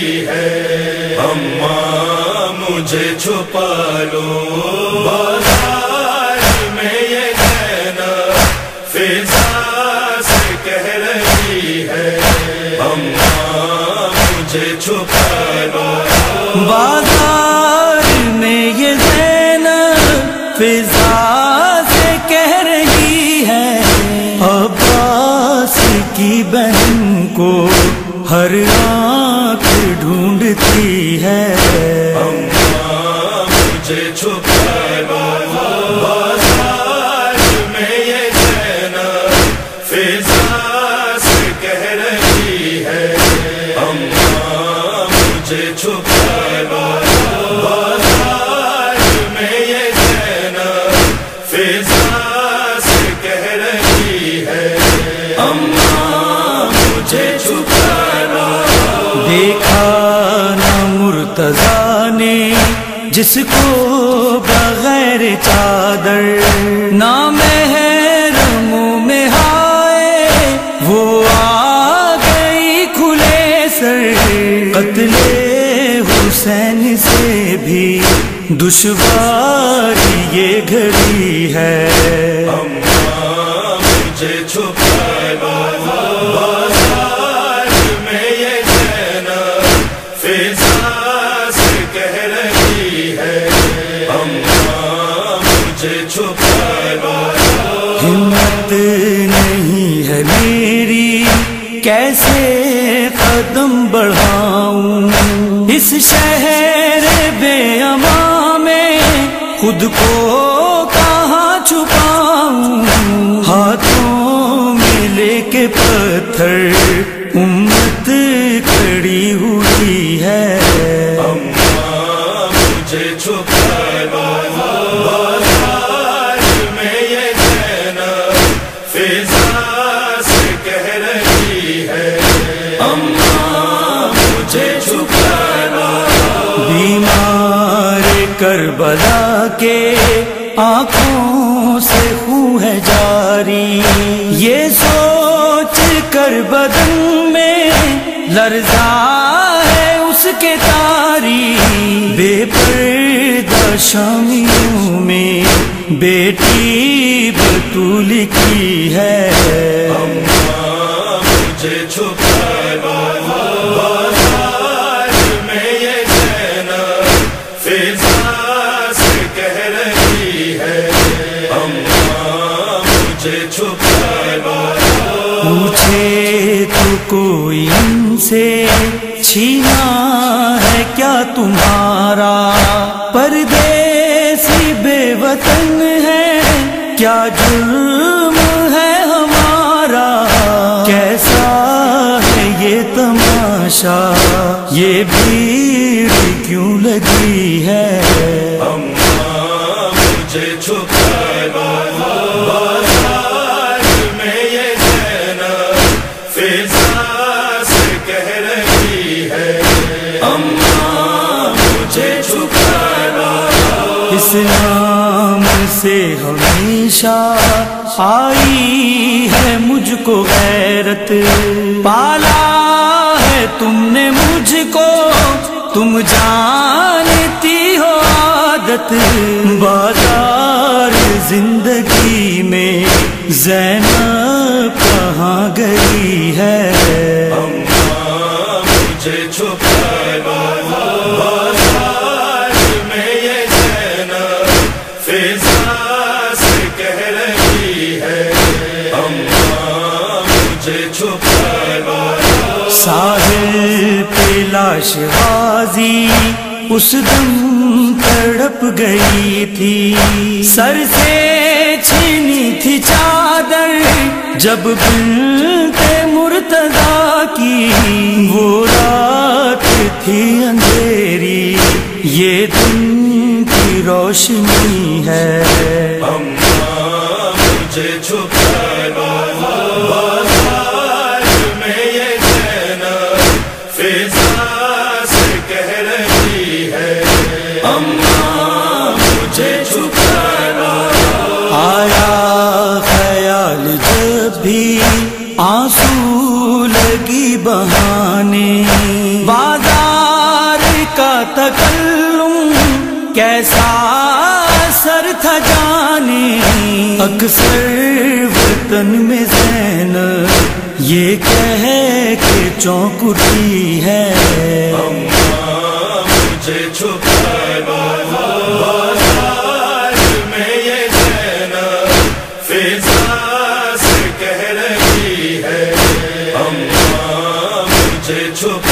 है। अम्मा, मुझे छुपा लो। बाज़ार में ये कहना फिजा से कह रही है। अम्मा, मुझे छुपा लो। बाज़ार में ये जैनब फिजा कह रही है। अब्बास की बहन को हर आँख ढूंढती है। अम्मा, मुझे छुपा बाज़ार में ये कहना फिजा से कह रही है। अम्मा, मुझे छुपाए बाज़ार जिसको बगैर चादर ना महरमो में वो आ गई खुले सर। हुसैन से भी दुश्वार ये घड़ी है। अम्मा, मुझे छुपा इस शहर बेअमा में खुद को कहाँ छुपाऊं? हाथों में लेके पत्थर उम्मत खड़ी हुई है। करबला के आँखों से खूह है जारी। ये सोच कर बदन में लर्जा है उसके तारी। बेपर्दा शामियों में बेटी बतूल की है। अम्मा, मुझे छुपा पूछे तो कोई इनसे छीना है क्या तुम्हारा? परदेसी बेवतन है, क्या जुर्म है हमारा? कैसा है ये तमाशा? ये भीड़ क्यों लगी है? अम्मा, मुझे छुपा है मुझे छुपा लो इस्लाम से हमेशा आई है मुझको गैरत। पाला है तुमने मुझको, तुम जानती हो आदत। बाज़ार ज़िंदगी में जैनब कहाँ गई है? पे लाशबाजी उस दम तड़प गई थी। सर से छीनी थी चादर, जब बिनते मुर्तजा की। वो रात थी अंधेरी, ये दिन की रोशनी है। अम्मा, मुझे छुपा बहाने। बाज़ार का तकल्लुम कैसा सर था जाने। अक्सर वतन में सैन ये कह के चौंक उठी है। अम्मा, मुझे छुप अम्मा मुझे